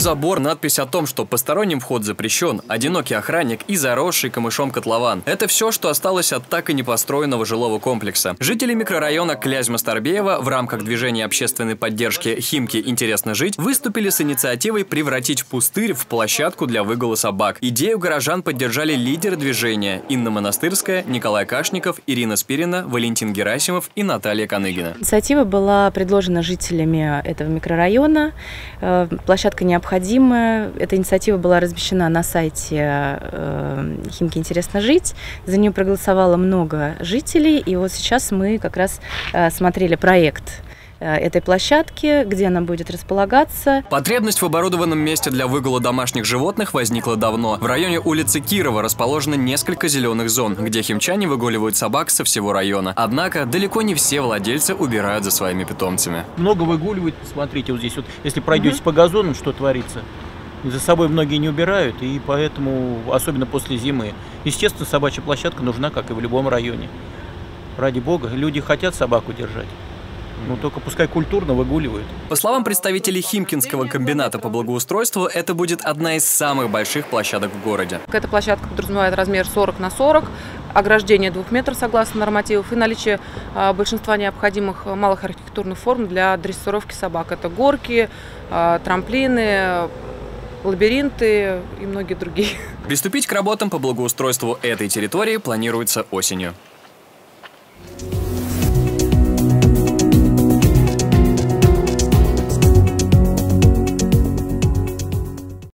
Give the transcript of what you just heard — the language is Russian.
забор, надпись о том, что посторонним вход запрещен, одинокий охранник и заросший камышом котлован. Это все, что осталось от так и не построенного жилого комплекса. Жители микрорайона Клязьма-Старбеева в рамках движения общественной поддержки «Химки. Интересно жить» выступили с инициативой превратить пустырь в площадку для выгула собак. Идею горожан поддержали лидеры движения Инна Монастырская, Николай Кашников, Ирина Спирина, Валентин Герасимов и Наталья Коныгина. Инициатива была предложена жителями этого микрорайона. Э, площадка необходимая. Эта инициатива была размещена на сайте э, «Химки интересно жить». За нее проголосовало много жителей. И вот сейчас мы как раз э, смотрели проект этой площадки, где она будет располагаться. Потребность в оборудованном месте для выгула домашних животных возникла давно. В районе улицы Кирова расположено несколько зеленых зон, где химчане выгуливают собак со всего района. Однако далеко не все владельцы убирают за своими питомцами. Много выгуливают, смотрите, вот здесь вот, если пройдете угу. по газону, что творится. За собой многие не убирают, и поэтому, особенно после зимы, естественно, собачья площадка нужна, как и в любом районе. Ради бога, люди хотят собаку держать. Ну, только пускай культурно выгуливают. По словам представителей Химкинского комбината по благоустройству, это будет одна из самых больших площадок в городе. Эта площадка подразумевает размер 40 на 40, ограждение 2 метров согласно нормативов и наличие а, большинства необходимых малых архитектурных форм для дрессировки собак. Это горки, а, трамплины, лабиринты и многие другие. Приступить к работам по благоустройству этой территории планируется осенью.